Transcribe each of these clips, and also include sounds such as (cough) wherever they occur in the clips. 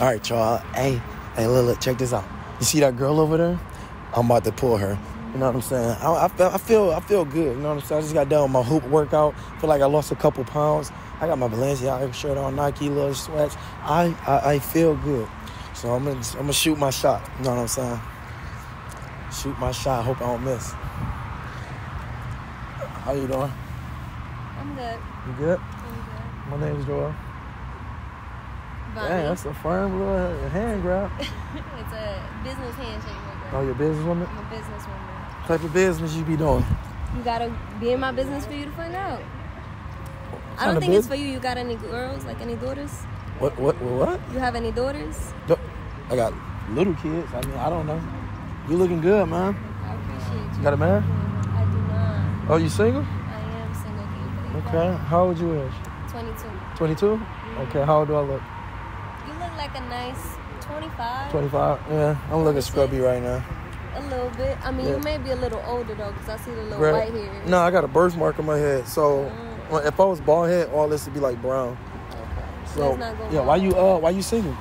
All right, y'all. Hey, hey, look, look, check this out. You see that girl over there? I'm about to pull her. You know what I'm saying? I, I, feel, I feel, I feel good. You know what I'm saying? I just got done with my hoop workout. Feel like I lost a couple pounds. I got my Balenciaga shirt on, Nike little sweats. I, I, I feel good. So I'm gonna, I'm gonna shoot my shot. You know what I'm saying? Shoot my shot. Hope I don't miss. How you doing? I'm good. You good? I'm good. My name's Joel. Dang, that's a firm little hand grab. (laughs) it's a business handshake, my Oh, girl. your businesswoman? I'm a businesswoman. What type of business you be doing? You gotta be in my business for you to find out. I don't think it's for you. You got any girls, like any daughters? What, what, what? You have any daughters? I got little kids. I mean, I don't know. You looking good, man. I appreciate You you. got a man? I do not. Oh, you single? I am single. Can you believe Okay. How old you is? that? 22. 22? Mm-hmm. Okay, how old do I look? Like a nice 25. 25? Yeah, I'm looking scrubby right now. A little bit. I mean, Yeah. you may be a little older though, because I see the little Right. white hair. No, I got a birthmark on my head. So Mm. if I was bald head, all this would be like brown. Okay. So Let's not go yeah, why you uh why you single?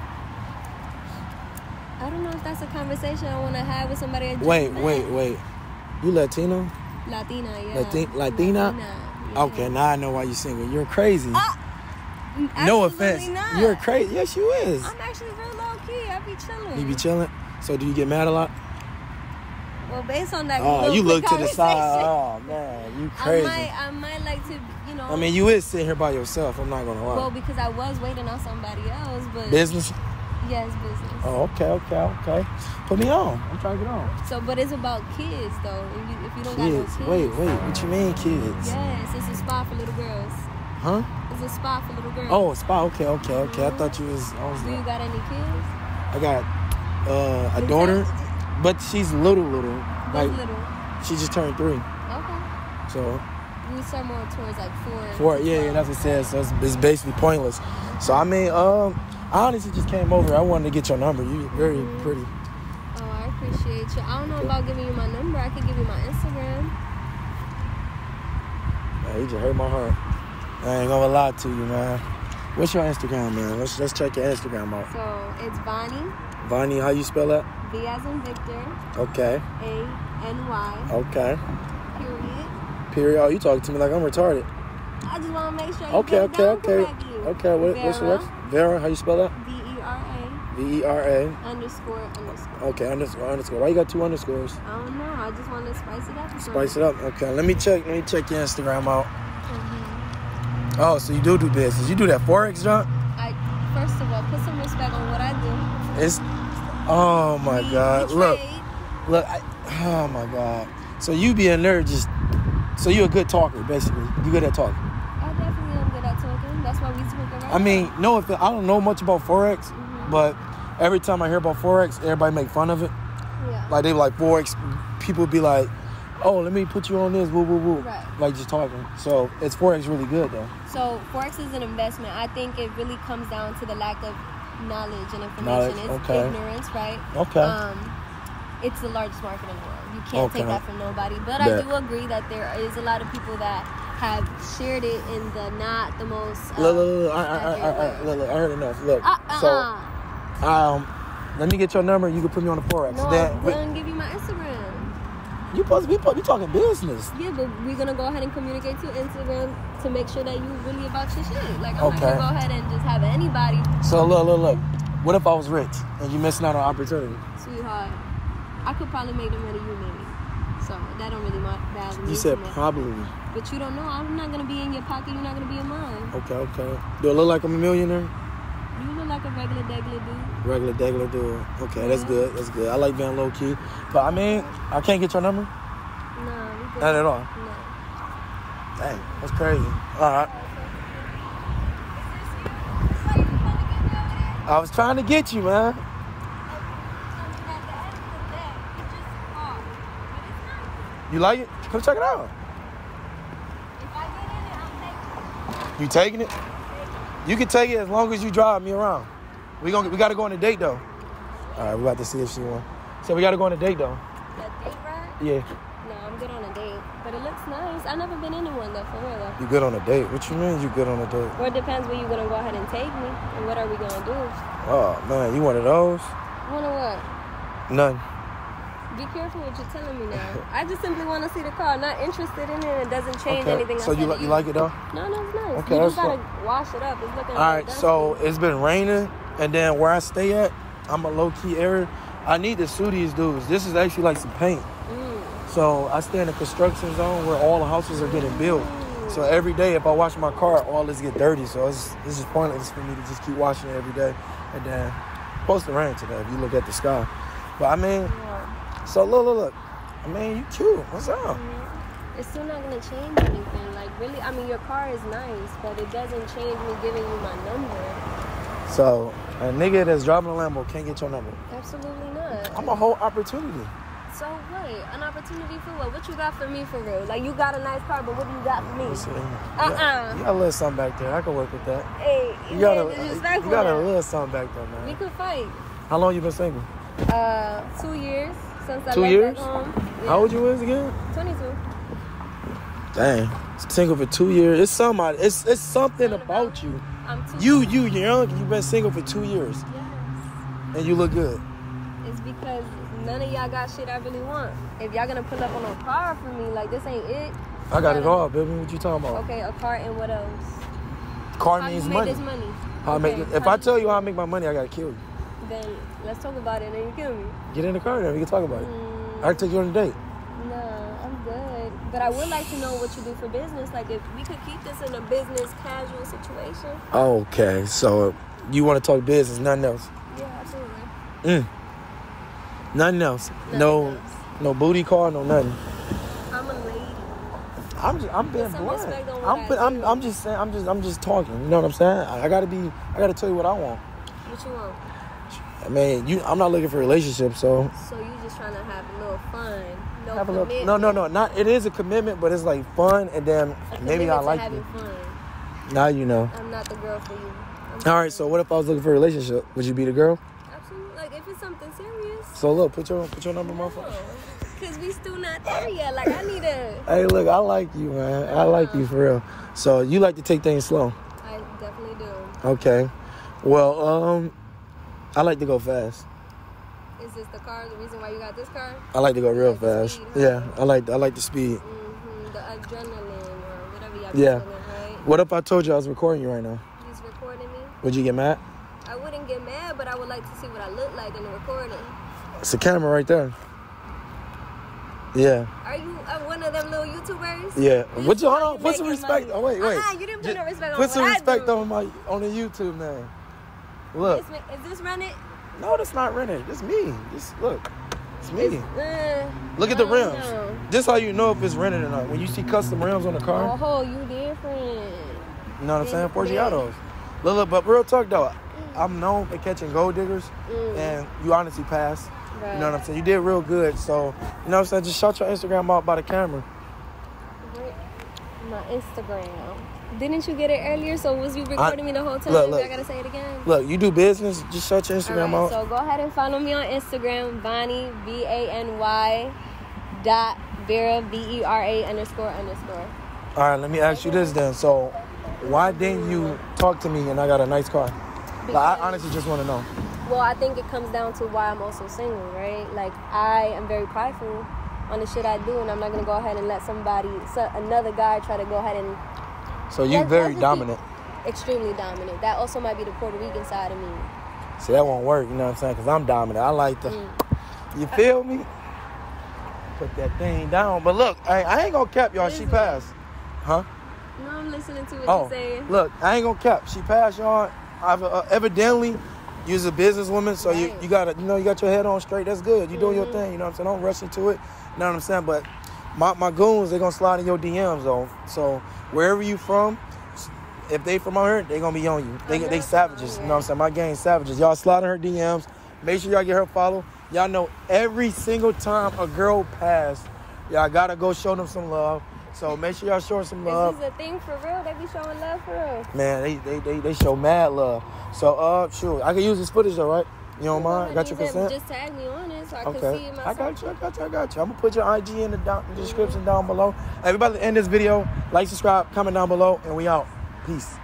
I don't know if that's a conversation I want to have with somebody. Wait, wait, wait. You Latino? Latina, yeah. Lati- Latina? yeah. Okay, now I know why you single. You're crazy. Ah, no offense. Not. You're crazy. Yes, you is. I'm actually real low key. I be chilling. You be chilling. So do you get mad a lot? well, based on that. Oh, you look to the side. Oh (laughs) man, you crazy. I might, I might like to, you know. I mean, you is sitting here by yourself. I'm not gonna lie. Well, because I was waiting on somebody else, but Business. yes, business. Oh, okay, okay, okay. Put me on. I'm trying to get on. So, but it's about kids though. If you, if you don't got no Kids. kids, Wait, wait. What you mean, kids? Yes, it's a spot for little girls. Huh? It's a spot for little girls. Oh, a spa. Okay, okay, okay. I thought you was. I was. Do you got any kids? I got uh, a daughter, but she's little, little. Like little? she just turned three. Okay. So We start more towards like four. four. Yeah, yeah. 12. That's what it says. So it's, it's basically pointless. So I mean, um, I honestly just came over. I wanted to get your number. You're very Mm-hmm. pretty. Oh, I appreciate you. I don't know about giving you my number. I could give you my Instagram. Man, you just hurt my heart. I ain't gonna lie to you, man. What's your Instagram, man? Let's let's check your Instagram out. So it's Vonnie, Vonnie, how you spell that? V as in Victor, Okay, A N Y, okay. period. Period. Oh, you talking to me like I'm retarded. I just want to make sure you Okay, okay, okay. correctly. Okay, what, what's your Vera, next? Vera, how you spell that? V E R A. V E R A. underscore underscore. Okay, underscore underscore. Why you got two underscores? I don't know. I just want to spice it up. Spice it up. Okay, let me check. Let me check your Instagram out. Oh, so you do do business? You do that forex, John? I first of all put some respect on what I do. It's. Oh my We- God! we Look, look. I, oh my God! So you be in there just. So you a good talker, basically. You good at talking. I definitely am good at talking. That's why we around. I mean, no, if I don't know much about forex, Mhm. but every time I hear about forex, everybody make fun of it. yeah. Like they like forex. People be like, "Oh, let me put you on this." Woo woo woo. Right. Like just talking. So it's forex really good though. So forex is an investment. I think it really comes down to the lack of knowledge and information. Knowledge, It's okay. ignorance, right? Okay. Um, it's the largest market in the world. You can't take that from nobody. But Bet. I do agree that there is a lot of people that have shared it in the not the most. Uh, Look, look, look, I, I, I, I, look, look, I heard enough. Look, Uh, uh, so um, let me get your number. You can put me on the forex. No, Then- I'm gonna give you my Instagram. You supposed to be you talking business. Yeah, but we're gonna go ahead and communicate to Instagram to make sure that you really about your shit. Like I'm Okay. not gonna go ahead and just have anybody, So look, look, look. What if I was rich and you missing out on opportunity? sweetheart. I could probably make the money you made. So that don't really matter. You said probably. But you don't know. I'm not gonna be in your pocket. You're not gonna be in mine. Okay, okay. Do I look like I'm a millionaire? You look like a regular, regular. Regular, regular dude. Okay, that's good. That's good. I like being low key. But I mean, I can't get your number. No. Not at all. No. Dang, that's crazy. All right. I was trying to get you, man. You like it? Come check it out. You taking it? You can take it as long as you drive me around. We gonna we gotta go on a date though. All right, we're about to see if she won. So we gotta go on a date though. A date ride? Yeah. No, I'm good on a date. But But it looks nice. I've never been in one though, for real though. You good on a date? What you mean you good on a date? Well, it depends where you're gonna go ahead and take me, and what are we gonna do? Oh man, you one of those? Wanna what? None. Be careful what you're telling me now. I just simply want to see the car. Not interested in it. It doesn't change Okay. anything. So you said like you like it though? No, no, it's nice. Okay, you just gotta wash it up. It's looking. All right, so it's been raining, and then where I stay at, I'm a low key area. I need to sue these dudes. This is actually like some paint. Mm. So I stay in a construction zone where all the houses are getting built. So every day, if I wash my car, all this get dirty. So it's it's just pointless for me to just keep washing it every day. And then supposed to rain today if you look at the sky. But I mean, Yeah. so look, look, look. I mean, you cute. What's up? It's still not gonna change anything. Like really, I mean, your car is nice, but it doesn't change me giving you my number. So a nigga that's driving a Lambo can't get your number. Absolutely not. I'm a whole opportunity. So what? An opportunity for what? What you got for me for real? Like you got a nice car, but what do you got for me? You Uh-uh. got- You got a little something back there. I can work with that. Hey, You got a, you got a little something back there, man. We could fight. How long you been single? Uh, two years since I Two left years? back home. Yeah. How old you is again? Twenty-two. Dang, single for two years. It's somebody. It's it's something about you. I'm too. You you young. You've been single for two years, Yes. and you look good. It's because none of y'all got shit I really want. If y'all gonna pull up on a car for me, like this ain't it. I got it all, baby. What you talking about? Okay, a car and what else? Car How means you money. make this money? How I make Okay, it- if how I tell you how I make my money, I gotta kill you. then let's talk about it and then you kill me. Get in the car, then we can talk about it. Mm, I can take you on a date. no. But I would like to know what you do for business. Like if we could keep this in a business casual situation. Okay, so you want to talk business, nothing else. Yeah, absolutely. Mm. Nothing else. Nothing no, else. no booty call, no nothing. I'm a lady. I'm just, I'm being blunt. respect on what I'm, I'm. I'm just saying, I'm just, I'm just talking. You know what I'm saying? I, I gotta be, I gotta tell you what I want. What you want? I mean, you, I'm not looking for a relationship, so So you just trying to have a little fun. No have a little. commitment. No, no, no, not. It is a commitment, but it's like fun, and then A maybe I commitment like having you. fun. Now you know. I'm not the girl for you. I'm All right. So what if I was looking for a relationship? Would you be the girl? Absolutely. Like if it's something serious. So look, put your, put your number on my phone. Cause we still not there yet. Like I need a. Hey, look, I like you, man. I like you for real. So you like to take things slow. I definitely do. Okay. Well, um, I like to go fast. Is this the car? The reason why you got this car? I like to go real like fast. speed, huh? Yeah, I like I like the speed. Mm-hmm. The adrenaline or whatever y'all Yeah. feeling, right? What if I told you I was recording you right now? He's recording me. Would you get mad? I wouldn't get mad, but I would like to see what I look like in the recording. It's a camera right there. Yeah, Are you uh, one of them little YouTubers? yeah. You What you hold on? Put some respect. money. Oh wait, wait. Uh-uh, you didn't put no respect on Put some I respect do. on my on the YouTube name. Look, Is, is this running? no, that's not rented. It's me. Just look. It's me. Uh, Look at the rims. know. This how you know if it's rented or not. When you see custom rims on the car. Oh, you different. You know what I'm saying? Forgiatos. Look, look, but real talk though, I'm known for catching gold diggers, Mm. and you honestly passed. Right. You know what I'm saying? You did real good. So, you know what I'm saying? Just shout your Instagram out by the camera. My Instagram. Didn't you get it earlier? So was you recording me the whole time? look, look. I gotta say it again. Look, you do business, just shout your Instagram All right, out. so go ahead and follow me on Instagram, Vany V A N Y dot Vera V E R A underscore underscore. All right, let me ask you this then. So, why didn't you talk to me and I got a nice car? Like, I honestly just want to know. Well, I think it comes down to why I'm also single, right? Like I am very prideful on the shit I do, and I'm not gonna go ahead and let somebody, so another guy, try to go ahead and So you Let's- very dominant. extremely dominant. That also might be the Puerto Rican side of me. See, that won't work. You know what I'm saying? Because I'm dominant. I like to. Mm. You feel me? Put that thing down. But look, I, I ain't gonna cap y'all. She passed. Huh? No, I'm listening to what Oh, you're saying. look, I ain't gonna cap. She passed y'all. I've, uh, evidently, you's a businesswoman, so you, you gotta, you know, you got your head on straight. That's good. You doing your Mhm. thing. You know what I'm saying? Don't rush into it. You know what I'm saying? But my, my goons, they gonna slide in your DMs though. So wherever you from, if they from out here, they gonna be on you. They they savages. You know what I'm saying? My gang savages. Y'all slide in her DMs. Make sure y'all get her follow. Y'all know every single time a girl pass, y'all gotta go show them some love. So make sure y'all show some love. This is a thing for real? They be showing love for real. Man, they, they, they, they show mad love. So, uh, sure, I can use this footage though, right? You don't mind? Got your consent? Just tag me on it so I can see Okay, it I got you, I got you, I got you. I'm gonna put your IG in the, down, the description down below. Everybody, end this video, like, subscribe, comment down below, and we out. Peace.